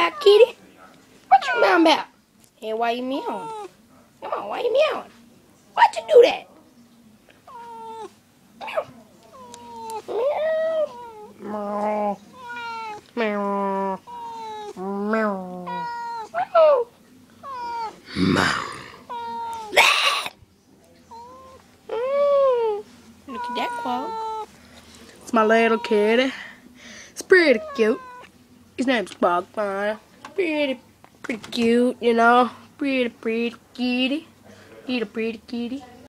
about, kitty? What you meowing about? Hey, why you meowing? Come on, why you meowing? Why'd you do that? Meow. Meow. Meow. Meow. Look at that quote. It's my little kitty. It's pretty cute. His name's Bogfire. Pretty, pretty cute, you know. Pretty, pretty kitty. A pretty kitty.